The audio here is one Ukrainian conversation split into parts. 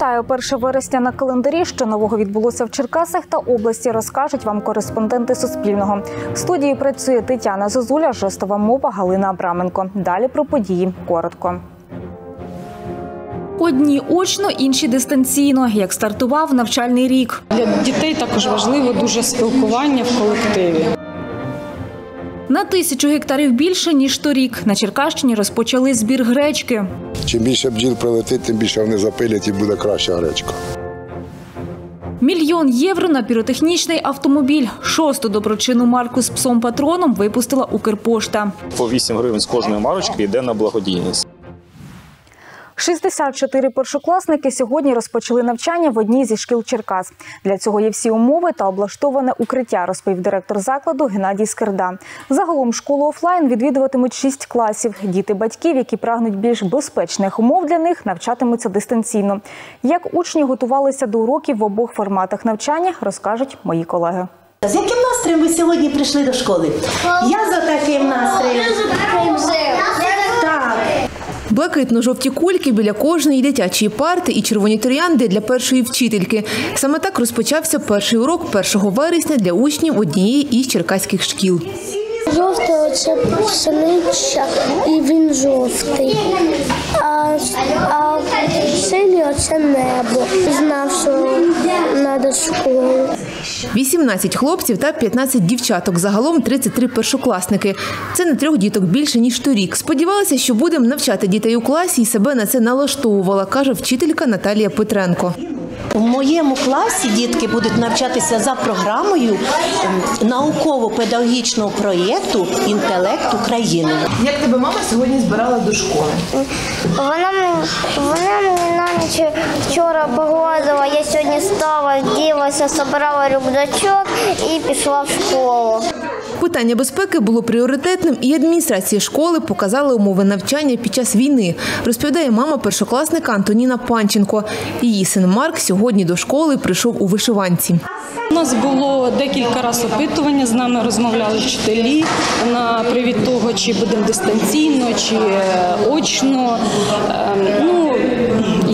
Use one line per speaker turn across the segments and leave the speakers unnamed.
Вітаю 1 вересня на календарі. Що нового відбулося в Черкасах та області, розкажуть вам кореспонденти Суспільного. В студії працює Тетяна Зозуля, жестова мова Галина Абраменко. Далі про події коротко. Одні очно, інші дистанційно. Як стартував навчальний рік.
Для дітей також важливо дуже спілкування в колективі.
На тисячу гектарів більше ніж торік. На Черкащині розпочали збір гречки.
Чим більше бджіл прилетить, тим більше вони запилять і буде краща гречка.
Мільйон євро на піротехнічний автомобіль. Шосту доброчину марку з псом патроном випустила Укрпошта.
По 8 гривень з кожної марочки йде на благодійність.
64 першокласники сьогодні розпочали навчання в одній зі шкіл Черкас. Для цього є всі умови та облаштоване укриття, розповів директор закладу Геннадій Скирда. Загалом школу офлайн відвідуватимуть 6 класів. Діти батьків, які прагнуть більш безпечних умов для них, навчатимуться дистанційно. Як учні готувалися до уроків в обох форматах навчання, розкажуть мої колеги.
З яким настроєм ви сьогодні прийшли до школи? Я за таким настроєм.
Блакитно-жовті кульки біля кожної дитячої парти і червоні троянди для першої вчительки. Саме так розпочався перший урок 1 вересня для учнів однієї із черкаських шкіл.
Жовтий це пшениця і він жовтий. А, а синій це небо. Знав, що треба школу.
18 хлопців та 15 дівчаток. Загалом 33 першокласники. Це на трьох діток більше ніж торік. Сподівалася, що будемо навчати дітей у класі і себе на це налаштовувала, каже вчителька Наталія Петренко.
У моєму класі дітки будуть навчатися за програмою ем, науково-педагогічного проєкту Інтелект України.
Як тебе мама сьогодні збирала до школи?
Вона мені, вона мені на ніч вчора погладила. Я сьогодні стала, вділася, собрала рюкзачок і пішла в школу.
Питання безпеки було пріоритетним, і адміністрація школи показала умови навчання під час війни, розповідає мама першокласника Антоніна Панченко. Її син Марк сьогодні до школи прийшов у вишиванці.
У нас було декілька разів опитування, з нами розмовляли вчителі на привід того, чи будемо дистанційно, чи е, очно. Ем, Ну,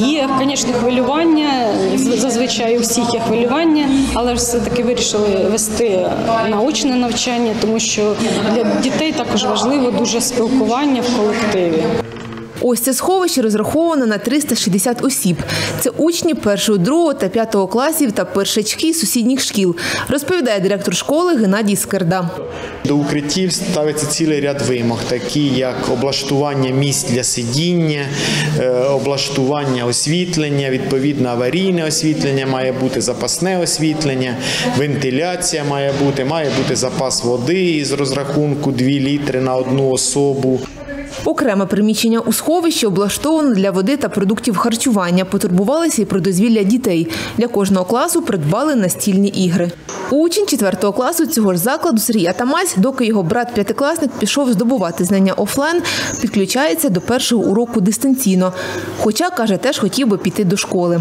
є, звісно, хвилювання, зазвичай у всіх є хвилювання, але все-таки вирішили вести наочне навчання, тому що для дітей також важливо дуже спілкування в колективі.
Ось це сховище розраховано на 360 осіб. Це учні першого, другого та п'ятого класів та першачки сусідніх шкіл, розповідає директор школи Геннадій Скерда.
До укриттів ставиться цілий ряд вимог, такі як облаштування місць для сидіння, е, облаштування освітлення, відповідно аварійне освітлення має бути, запасне освітлення, вентиляція має бути, має бути запас води із розрахунку 2 літри на одну особу.
Окреме приміщення у сховищі облаштовано для води та продуктів харчування. Потурбувалися і про дозвілля дітей. Для кожного класу придбали настільні ігри. Учень 4 класу цього ж закладу Сергій Атамась, доки його брат п'ятикласник пішов здобувати знання офлайн, підключається до першого уроку дистанційно. Хоча, каже, теж хотів би піти до школи.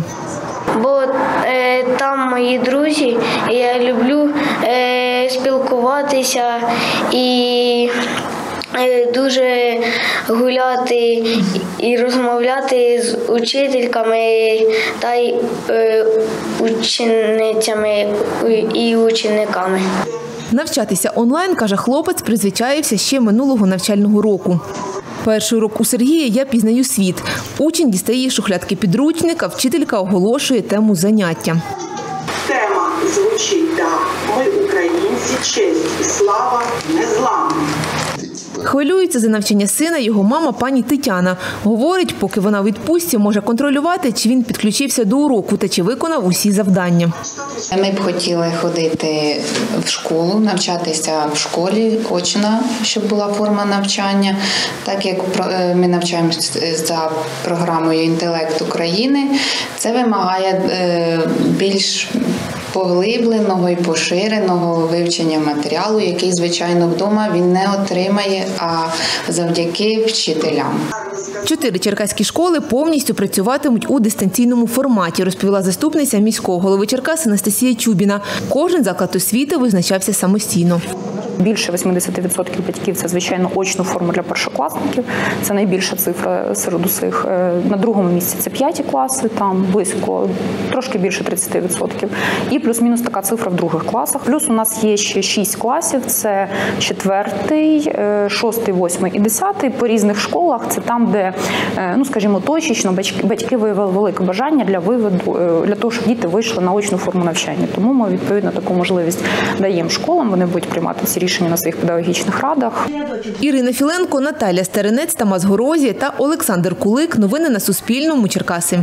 Бо е, там мої друзі, я люблю е, спілкуватися і дуже гуляти і розмовляти з учительками та й е, ученицями і учениками.
Навчатися онлайн, каже хлопець, призвичаївся ще минулого навчального року. Перший урок у Сергія я пізнаю світ. Учень дістає шухлядки підручника, вчителька оголошує тему заняття.
Тема звучить так. Ми українці, честь і слава незламні.
Хвилюється за навчання сина його мама пані Тетяна. Говорить, поки вона у відпустці може контролювати, чи він підключився до уроку та чи виконав усі завдання.
Ми б хотіли ходити в школу, навчатися в школі очно, щоб була форма навчання. Так як е, ми навчаємося за програмою Інтелект України, це вимагає е, більш поглибленого і поширеного вивчення матеріалу, який, звичайно, вдома він не отримає, а завдяки вчителям.
Чотири черкаські школи повністю працюватимуть у дистанційному форматі, розповіла заступниця міського голови Черкас Анастасія Чубіна. Кожен заклад освіти визначався самостійно.
Більше 80% батьків це звичайно очну форму для першокласників. Це найбільша цифра серед усіх. Е, На другому місці це п'яті класи, там близько трошки більше 30%. І плюс-мінус така цифра в других класах. Плюс у нас є ще 6 класів: це четвертий, е, шостий, восьмий і десятий. По різних школах це там, де е, ну скажімо, точечно батьки виявили велике бажання для виводу для того, щоб діти вийшли на очну форму навчання. Тому ми відповідно таку можливість даємо школам. Вони будуть приймати ці рішення на своїх педагогічних радах.
Ірина Філенко, Наталя Стеренець, Тамас Горозі та Олександр Кулик. Новини на Суспільному. Черкаси.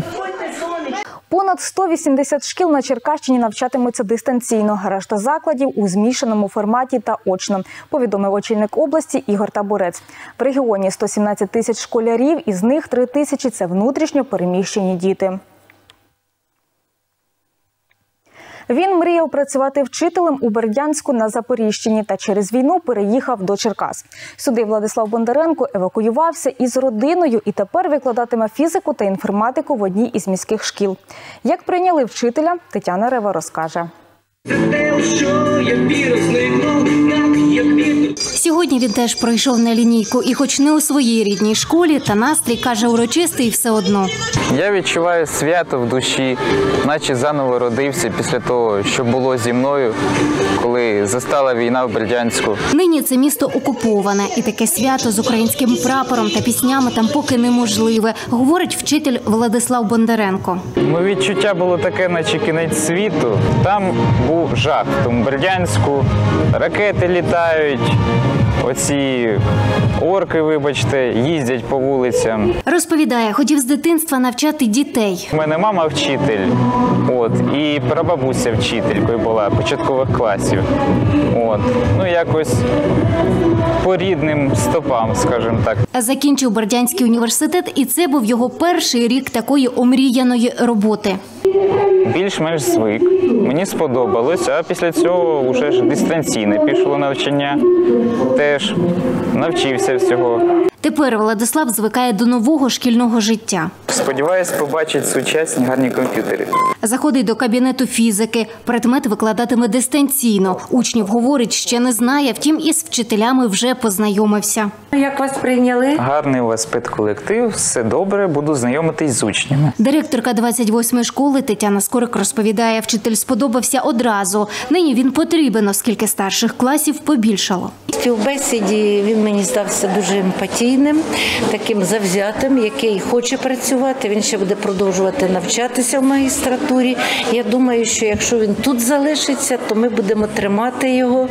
Понад 180 шкіл на Черкащині навчатимуться дистанційно. Решта закладів у змішаному форматі та очно, повідомив очільник області Ігор Табурець. В регіоні 117 тисяч школярів, із них 3 тисячі – це внутрішньо переміщені діти. Він мріяв працювати вчителем у Бердянську на Запоріжчині та через війну переїхав до Черкас. Сюди Владислав Бондаренко евакуювався із родиною і тепер викладатиме фізику та інформатику в одній із міських шкіл. Як прийняли вчителя, Тетяна Рева розкаже.
Сьогодні він теж пройшов на лінійку, і, хоч не у своїй рідній школі, та настрій каже урочистий все одно.
Я відчуваю свято в душі, наче заново родився після того, що було зі мною, коли застала війна в Бердянську.
Нині це місто окуповане, і таке свято з українським прапором та піснями там поки неможливе, говорить вчитель Владислав Бондаренко.
Моє відчуття було таке, наче кінець світу. Там був жах. В тому Бердянську ракети літають, оці орки, вибачте, їздять по вулицям.
Розповідає, хотів з дитинства навчати дітей.
У мене мама вчитель, от, і прабабуся вчителькою була початкових класів. От. Ну, якось по рідним стопам, скажімо так.
Закінчив Бердянський університет, і це був його перший рік такої омріяної роботи.
Більш-менш звик. Мені сподобалось, а після цього вже ж дистанційне пішло навчання. Теж навчився всього.
Тепер Владислав звикає до нового шкільного життя.
Сподіваюсь, побачить сучасні гарні комп'ютери.
Заходить до кабінету фізики. Предмет викладатиме дистанційно. Учнів говорить, ще не знає, втім із вчителями вже познайомився.
Як вас прийняли?
Гарний у вас педколектив, все добре, буду знайомитись з учнями.
Директорка 28-ї школи Тетяна Скорик розповідає, вчитель сподобався одразу. Нині він потрібен, оскільки старших класів побільшало.
В співбесіді він мені здався дуже емпатійним, таким завзятим, який хоче працювати. Він ще буде продовжувати навчатися в магістратурі. Я думаю, що якщо він тут залишиться, то ми будемо тримати його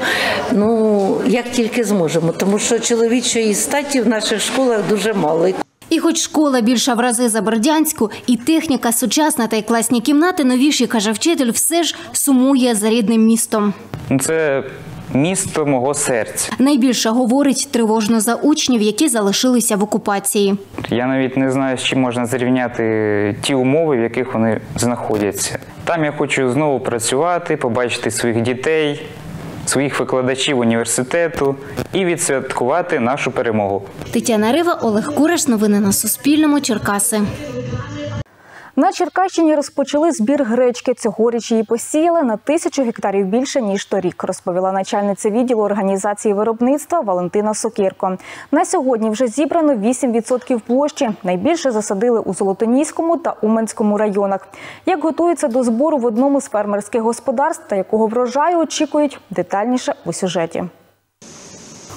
ну як тільки зможемо, тому що чоловічої статі в наших школах дуже мало.
І хоч школа більша в рази за Бердянську, і техніка сучасна та й класні кімнати новіші, каже вчитель, все ж сумує за рідним містом.
Ну, Це місто мого серця.
Найбільше говорить тривожно за учнів, які залишилися в окупації.
Я навіть не знаю, з чим можна зрівняти ті умови, в яких вони знаходяться. Там я хочу знову працювати, побачити своїх дітей, своїх викладачів університету і відсвяткувати нашу перемогу.
Тетяна Рива, Олег Кураш. Новини на Суспільному. Черкаси.
На Черкащині розпочали збір гречки. Цьогоріч її посіяли на тисячу гектарів більше ніж торік, розповіла начальниця відділу організації виробництва Валентина Сокирко. На сьогодні вже зібрано 8% площі. Найбільше засадили у Золотоніському та Уменському районах. Як готуються до збору в одному з фермерських господарств та якого врожаю очікують детальніше у сюжеті.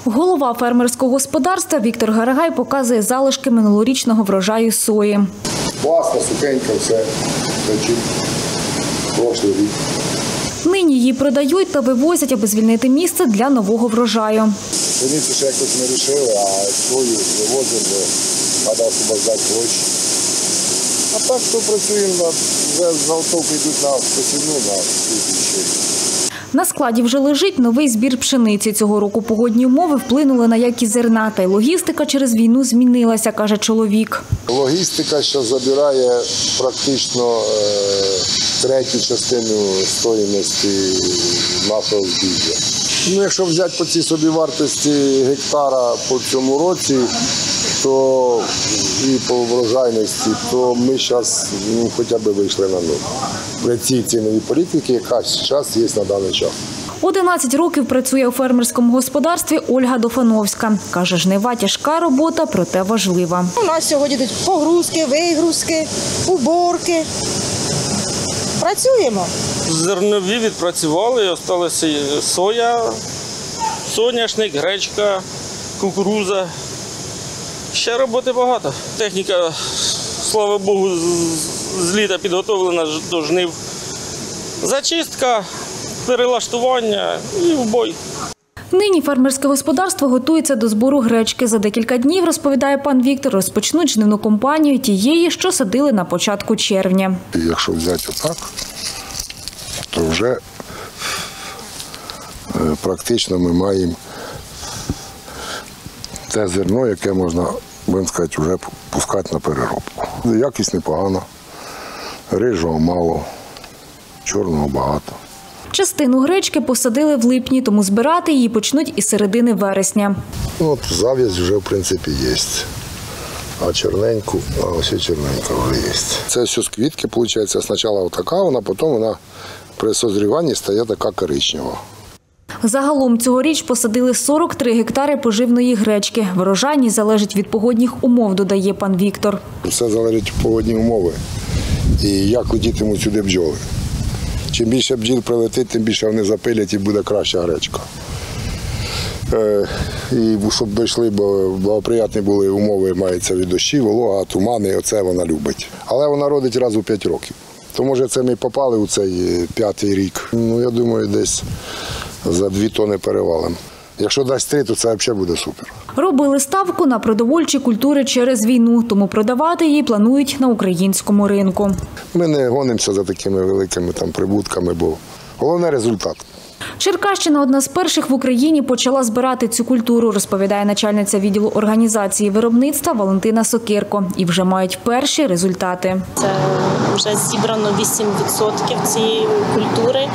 Голова фермерського господарства Віктор Гарагай показує залишки минулорічного врожаю сої.
Класно, сухенько, все. Значить, прошлий рік.
Нині її продають та вивозять, аби звільнити місце для нового врожаю.
Пшеницю ще якось не рішили, а сою вивозимо, бо треба освобождати площі. А так, то працюємо, на, вже заготовки йдуть на посівну, на слідчий.
На складі вже лежить новий збір пшениці. Цього року погодні умови вплинули на якість зерна, та й логістика через війну змінилася, каже чоловік.
Логістика, що забирає практично е, третю частину стоїності нашого збіжжя. Ну, якщо взяти по цій собівартості гектара по цьому році, то і по врожайності, то ми зараз ну, хоча б вийшли на нуль. При цій ціновій політиці, яка зараз є на даний час.
11 років працює у фермерському господарстві Ольга Дофановська. Каже, жнива тяжка робота, проте важлива.
У нас сьогодні йдуть погрузки, вигрузки, уборки. Працюємо.
Зернові відпрацювали, осталося соя, соняшник, гречка, кукуруза. Ще роботи багато. Техніка, слава Богу, з- літа підготовлена ж- до жнив. Зачистка, перелаштування і в бой.
Нині фермерське господарство готується до збору гречки. За декілька днів, розповідає пан Віктор, розпочнуть жнивну компанію тієї, що садили на початку червня.
Якщо взяти отак, то вже е, практично ми маємо те зерно, яке можна, будемо сказати, вже пускати на переробку. Якість непогана, рижого мало, чорного багато.
Частину гречки посадили в липні, тому збирати її почнуть із середини вересня.
Ну, от зав'язь вже в принципі є. А чорненьку, а ось і чорненька вже є. Це все з квітки, виходить, спочатку така, вона потім вона при созріванні стає така коричнева.
Загалом цьогоріч посадили 43 гектари поживної гречки. Врожайність залежить від погодних умов, додає пан Віктор.
Все залежить від погодні умови і як летітимуть сюди бджоли. Чим більше бджіл прилетить, тим більше вони запилять і буде краща гречка. Е, і щоб дійшли, бо благоприятні були умови, мається від дощі, волога, тумани, оце вона любить. Але вона родить раз у 5 років. То може це ми попали у цей е, п'ятий рік. Ну, я думаю, десь за дві тони перевалимо. Якщо дасть три, то це взагалі буде супер.
Робили ставку на продовольчі культури через війну, тому продавати її планують на українському ринку.
Ми не гонимося за такими великими там прибутками, бо головне результат.
Черкащина одна з перших в Україні почала збирати цю культуру, розповідає начальниця відділу організації виробництва Валентина Сокирко. І вже мають перші результати.
Це вже зібрано 8% цієї культури,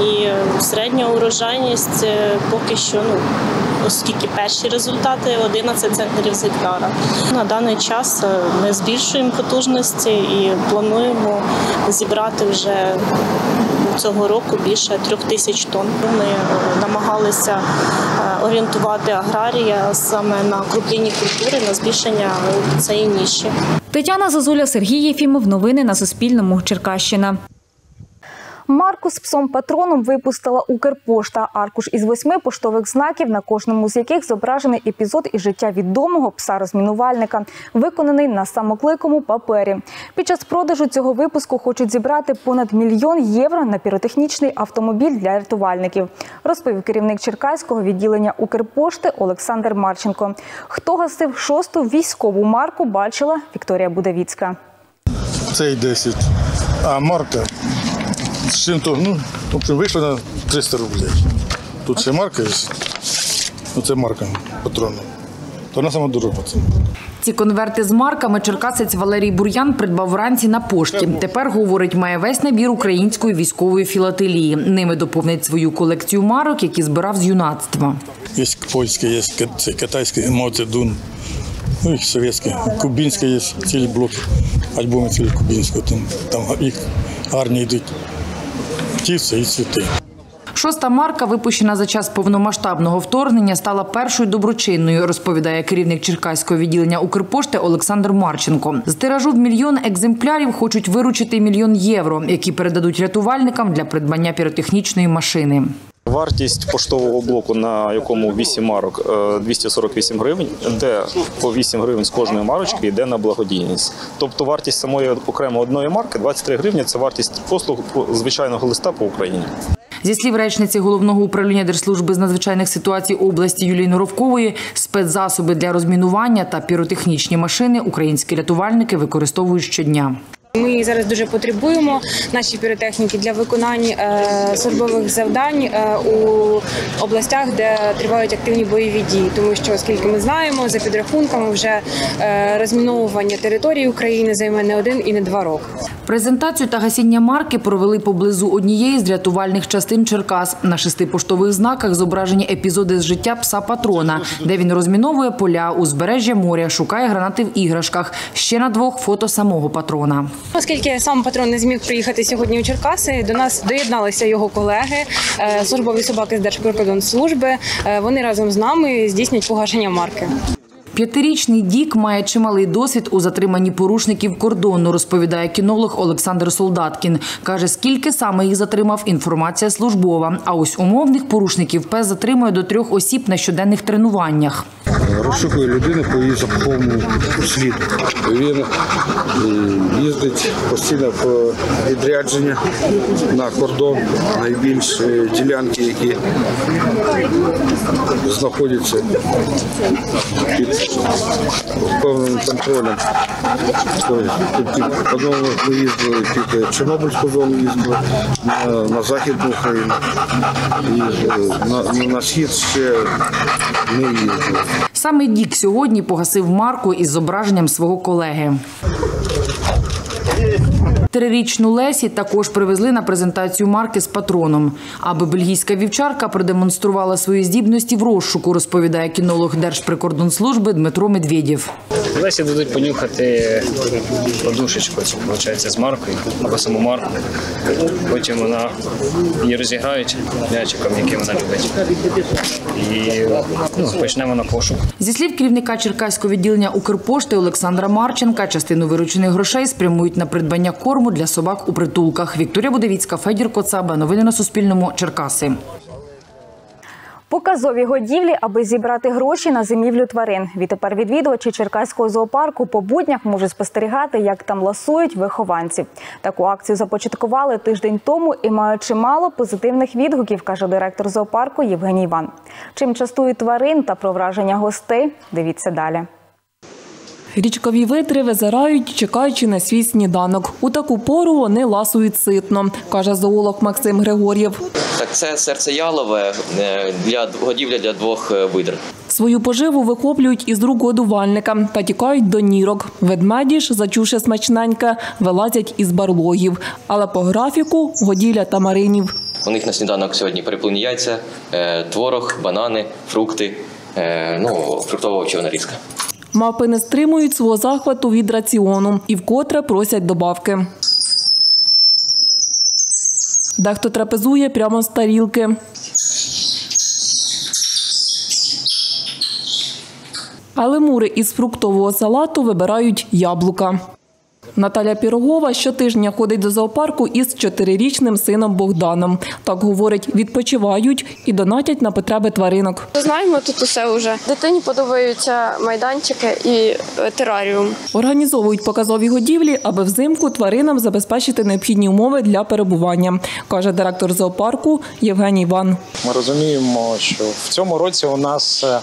і середня урожайність е, поки що, ну оскільки перші результати 11 центнерів з гектара. На даний час е, ми збільшуємо потужності і плануємо зібрати вже цього року більше трьох тисяч тонн. Ми е, намагалися е, орієнтувати аграрія саме на крупні культури, на збільшення цієї ніші.
Тетяна Зазуля, Сергій Єфімов. Новини на Суспільному. Черкащина. Марку з псом патроном випустила Укрпошта. Аркуш із восьми поштових знаків, на кожному з яких зображений епізод із життя відомого пса-розмінувальника, виконаний на самокликому папері. Під час продажу цього випуску хочуть зібрати понад мільйон євро на піротехнічний автомобіль для рятувальників, розповів керівник Черкаського відділення Укрпошти Олександр Марченко. Хто гасив шосту військову марку, бачила Вікторія Будавіцька.
Цей 10. А марка з чим то, ну, в общем, вийшло на 300 рублів. Тут ще марка є. Оце марка Патрона. То вона сама дорога. Це.
Ці конверти з марками черкасець Валерій Бур'ян придбав вранці на пошті. Тепер, говорить, має весь набір української військової філателії. Ними доповнить свою колекцію марок, які збирав з юнацтва.
Є польське, є китайське, Мао Цзедун, ну і совєтське. Кубінське є цілі блоки, альбоми цілі кубінського. Там, там їх гарні йдуть. Птівці і цвіти.
Шоста марка, випущена за час повномасштабного вторгнення, стала першою доброчинною, розповідає керівник Черкаського відділення Укрпошти Олександр Марченко. З тиражу в мільйон екземплярів хочуть виручити мільйон євро, які передадуть рятувальникам для придбання піротехнічної машини.
Вартість поштового блоку, на якому 8 марок, е, 248 гривень, де по 8 гривень з кожної марочки йде на благодійність. Тобто вартість самої окремо одної марки 23 гривні це вартість послуг звичайного листа по Україні.
Зі слів речниці головного управління Держслужби з надзвичайних ситуацій області Юлії Норовкової, спецзасоби для розмінування та піротехнічні машини українські рятувальники використовують щодня.
Ми зараз дуже потребуємо наші піротехніки для виконання е, службових завдань е, у областях, де тривають активні бойові дії. Тому що, оскільки ми знаємо, за підрахунками вже е, розміновування території України займе не один і не два роки.
Презентацію та гасіння марки провели поблизу однієї з рятувальних частин Черкас. На шести поштових знаках зображені епізоди з життя пса патрона, де він розміновує поля, узбережжя моря, шукає гранати в іграшках. Ще на двох фото самого патрона.
Оскільки сам патрон не зміг приїхати сьогодні у Черкаси, до нас доєдналися його колеги, е, службові собаки з Держприкордонслужби. Е, Вони разом з нами здійснять погашення марки.
П'ятирічний Дік має чималий досвід у затриманні порушників кордону, розповідає кінолог Олександр Солдаткін. Каже, скільки саме їх затримав, інформація службова. А ось умовних порушників пес затримує до трьох осіб на щоденних тренуваннях.
розшукує людину по її запаховому сліду. Він їздить постійно по відрядження на кордон, найбільш е, ділянки, які знаходяться під певним контролем. Під- По-новому ми їздили тільки Чорнобильську зону, їздили на, на Західну Україну. І е, на, на схід ще не їздили.
Саме Дік сьогодні погасив марку із зображенням свого колеги. Трирічну Лесі також привезли на презентацію марки з патроном. Аби бельгійська вівчарка продемонструвала свої здібності в розшуку, розповідає кінолог Держприкордонслужби Дмитро Медведєв.
Лесі дадуть понюхати подушечку, цю, виходить, з маркою або саму марку. Потім вона її розіграють м'ячиком, який вона любить. І ну, почнемо на пошук.
Зі слів керівника Черкаського відділення Укрпошти Олександра Марченка, частину виручених грошей спрямують на придбання корму для собак у притулках. Вікторія Будовіцька, Федір Коцаба. Новини на Суспільному. Черкаси.
Показові годівлі, аби зібрати гроші на зимівлю тварин. Відтепер відвідувачі Черкаського зоопарку по буднях можуть спостерігати, як там ласують вихованців. Таку акцію започаткували тиждень тому і мають чимало позитивних відгуків, каже директор зоопарку Євгеній Іван. Чим частують тварин та про враження гостей, дивіться далі.
Річкові витри визирають, чекаючи на свій сніданок. У таку пору вони ласують ситно, каже зоолог Максим Григор'єв.
Так, це серце ялове е, для годівля для двох е, видр.
Свою поживу вихоплюють із рук годувальника та тікають до нірок. Ведмеді ж, зачувши смачненьке, вилазять із барлогів. Але по графіку годівля тамаринів.
У них на сніданок сьогодні переплені яйця, е, творог, банани, фрукти, ну, фруктова овочева нарізка.
Мавпи не стримують свого захвату від раціону і вкотре просять добавки. Дехто трапезує прямо з тарілки. Але мури із фруктового салату вибирають яблука. Наталя Пірогова щотижня ходить до зоопарку із чотирирічним сином Богданом. Так говорить, відпочивають і донатять на потреби тваринок.
Знаємо тут усе вже. Дитині подобаються майданчики і е, тераріум.
Організовують показові годівлі, аби взимку тваринам забезпечити необхідні умови для перебування, каже директор зоопарку Євгеній Іван.
Ми розуміємо, що в цьому році у нас е,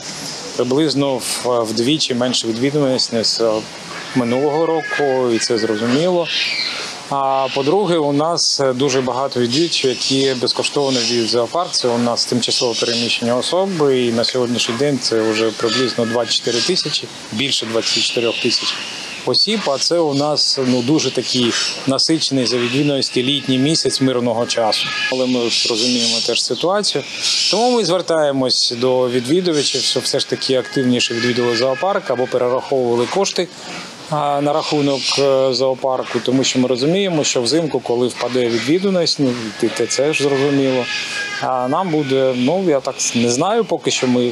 приблизно вдвічі менше відвідуваність е, минулого року, і це зрозуміло. А по-друге, у нас е, дуже багато відвідувачів, які безкоштовно відвідують зоопарк. Це у нас тимчасово переміщені особи, і на сьогоднішній день це вже приблизно 24 тисячі, більше 24 тисяч осіб. А це у нас ну дуже такий насичений за відвідуваності літній місяць мирного часу. Але ми розуміємо теж ситуацію. Тому ми звертаємось до відвідувачів, щоб все ж таки активніше відвідували зоопарк або перераховували кошти. На рахунок е, зоопарку, тому що ми розуміємо, що взимку, коли впаде відвідуваність, ну ти це ж зрозуміло. А нам буде, ну я так не знаю, поки що ми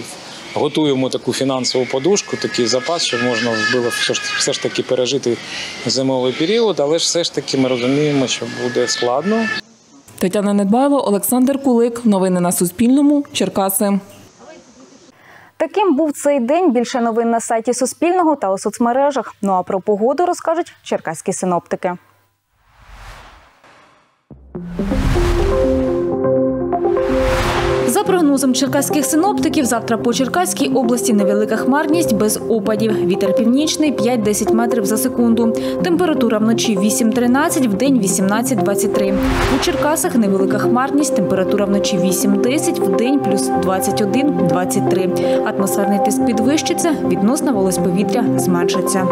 готуємо таку фінансову подушку, такий запас, щоб можна було все ж таки пережити зимовий період, але ж все ж таки ми розуміємо, що буде складно.
Тетяна Недбайло, Олександр Кулик. Новини на Суспільному. Черкаси.
Таким був цей день. Більше новин на сайті Суспільного та у соцмережах. Ну а про погоду розкажуть черкаські синоптики.
За прогнозом черкаських синоптиків, завтра по Черкаській області невелика хмарність без опадів. Вітер північний 5-10 метрів за секунду. Температура вночі 8-13, вдень 18-23. У Черкасах невелика хмарність, температура вночі 8-10, вдень плюс 21-23. Атмосферний тиск підвищиться, відносна вологість повітря зменшиться.